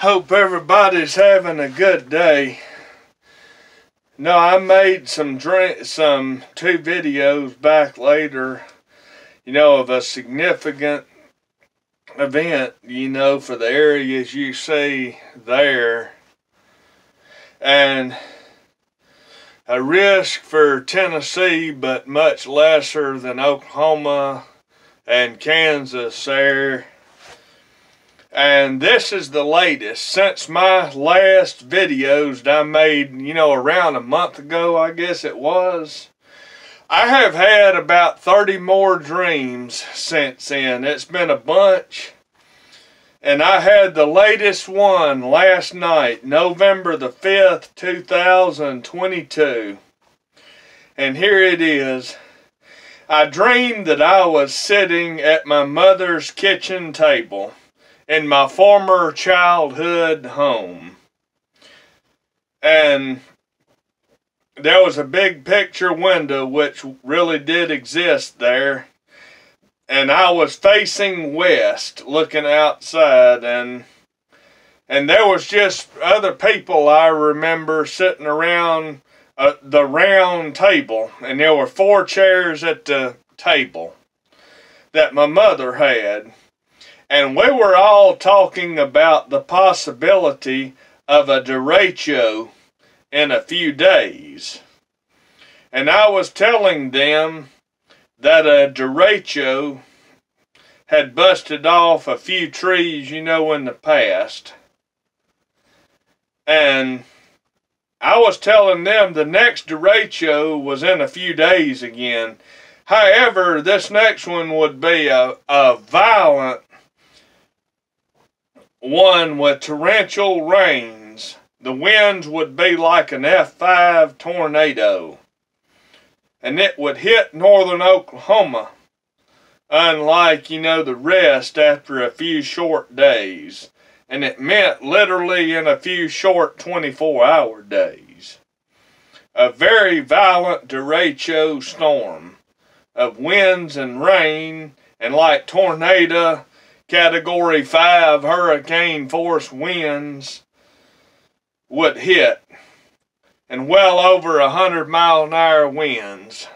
Hope everybody's having a good day. No, I made some drink, some two videos back later, you know, of a significant event, you know, for the areas you see there. And a risk for Tennessee, but much lesser than Oklahoma and Kansas there. And this is the latest. Since my last videos that I made, you know, around a month ago, I guess it was. I have had about 30 more dreams since then. It's been a bunch. And I had the latest one last night, November the 5th, 2022. And here it is. I dreamed that I was sitting at my mother's kitchen table in my former childhood home. And there was a big picture window which really did exist there. And I was facing west looking outside and and there was just other people I remember sitting around uh, the round table. And there were four chairs at the table that my mother had and we were all talking about the possibility of a derecho in a few days and I was telling them that a derecho had busted off a few trees, you know, in the past. And I was telling them the next derecho was in a few days again. However, this next one would be a, a violent one with torrential rains. The winds would be like an F5 tornado and it would hit northern Oklahoma, unlike, you know, the rest after a few short days. And it meant literally in a few short 24 hour days. A very violent derecho storm of winds and rain and like tornado category 5 hurricane force winds would hit and well over a hundred mile an hour winds.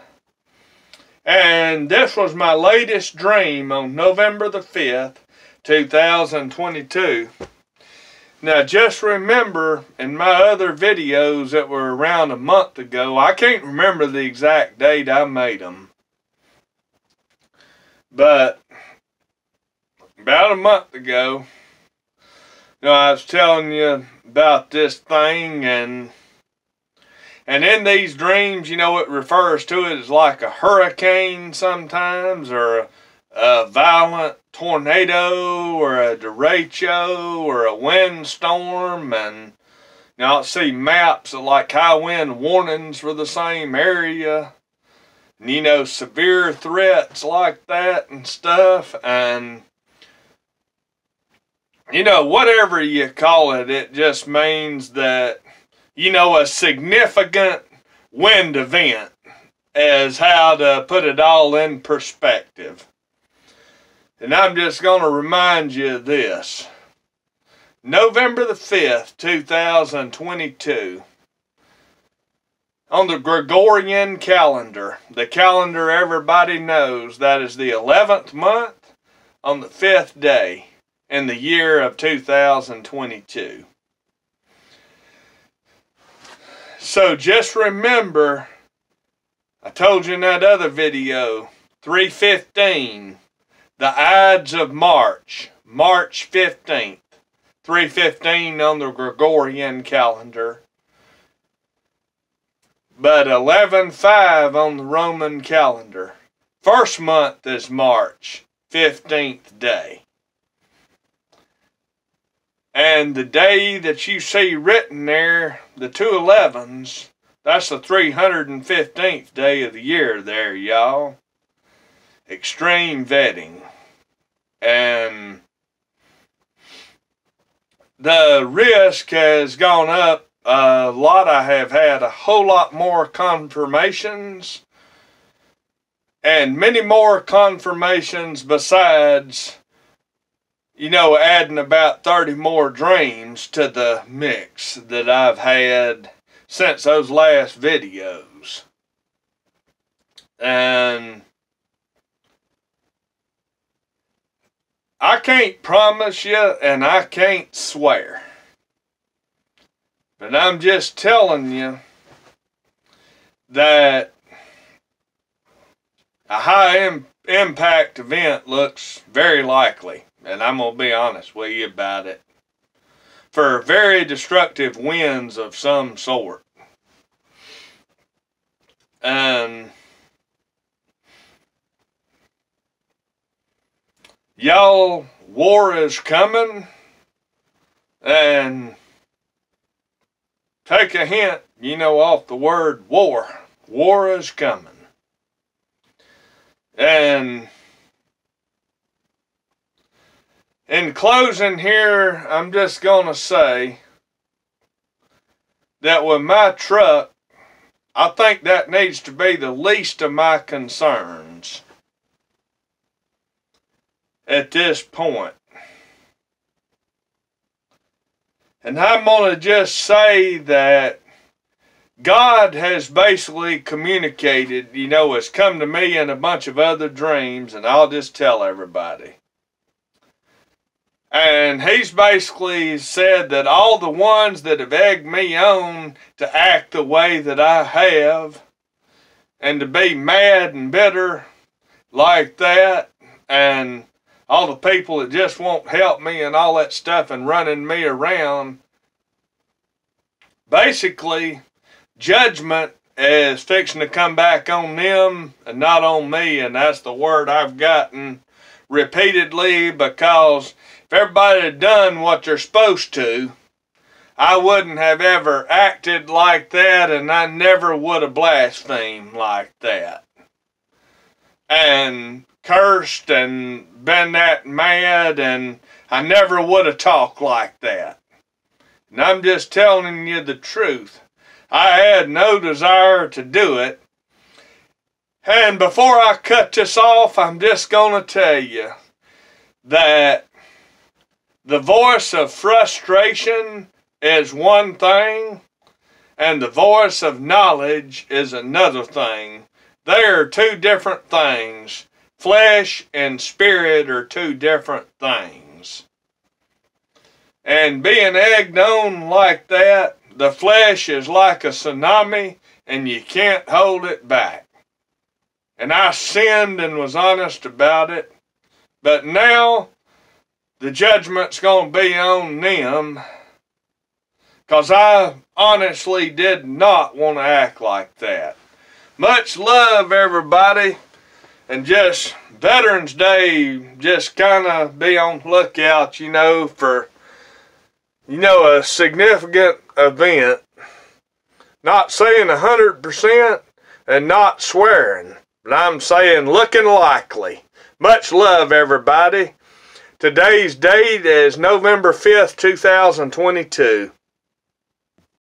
And this was my latest dream on November the 5th, 2022. Now just remember in my other videos that were around a month ago, I can't remember the exact date I made them. But about a month ago, you know, I was telling you about this thing and and in these dreams, you know, it refers to it as like a hurricane sometimes, or a, a violent tornado, or a derecho, or a windstorm. And you know, I see maps of like high wind warnings for the same area. And, you know, severe threats like that and stuff. And you know, whatever you call it, it just means that you know, a significant wind event as how to put it all in perspective. And I'm just going to remind you of this. November the 5th, 2022, on the Gregorian calendar, the calendar everybody knows, that is the 11th month on the 5th day in the year of 2022. So just remember, I told you in that other video, 315, the Ides of March, March 15th, 315 on the Gregorian calendar, but 11.5 on the Roman calendar. First month is March, 15th day. And the day that you see written there, the two elevens, that's the 315th day of the year there, y'all. Extreme vetting. And the risk has gone up a lot. I have had a whole lot more confirmations and many more confirmations besides you know, adding about 30 more dreams to the mix that I've had since those last videos. And I can't promise you and I can't swear. But I'm just telling you that a high Im impact event looks very likely. And I'm going to be honest with you about it. For very destructive winds of some sort. And y'all, war is coming. And take a hint, you know, off the word war. War is coming. And in closing here, I'm just going to say that with my truck, I think that needs to be the least of my concerns at this point. And I'm going to just say that God has basically communicated, you know, has come to me in a bunch of other dreams, and I'll just tell everybody. And he's basically said that all the ones that have egged me on to act the way that I have, and to be mad and bitter like that, and all the people that just won't help me and all that stuff and running me around, basically, judgment is fixing to come back on them and not on me, and that's the word I've gotten repeatedly because everybody had done what they're supposed to, I wouldn't have ever acted like that and I never would have blasphemed like that. And cursed and been that mad and I never would have talked like that. And I'm just telling you the truth. I had no desire to do it. And before I cut this off, I'm just going to tell you that the voice of frustration is one thing, and the voice of knowledge is another thing. They are two different things. Flesh and spirit are two different things. And being egged on like that, the flesh is like a tsunami and you can't hold it back. And I sinned and was honest about it. But now the judgment's going to be on them because I honestly did not want to act like that. Much love, everybody. And just Veterans Day, just kind of be on lookout, you know, for, you know, a significant event. Not saying 100% and not swearing, but I'm saying looking likely. Much love, everybody. Today's date is November 5th, 2022.